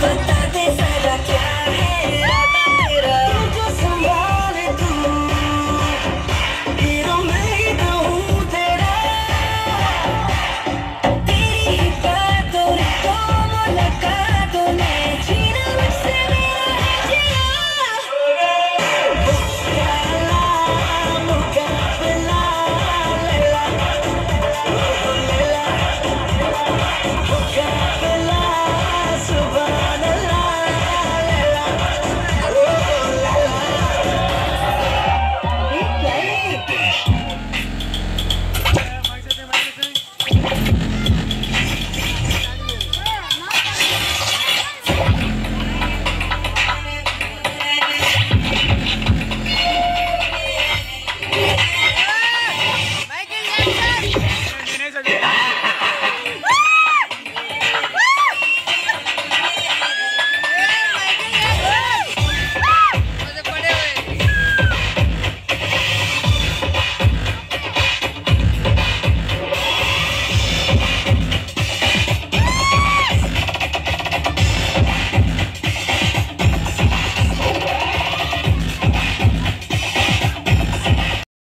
But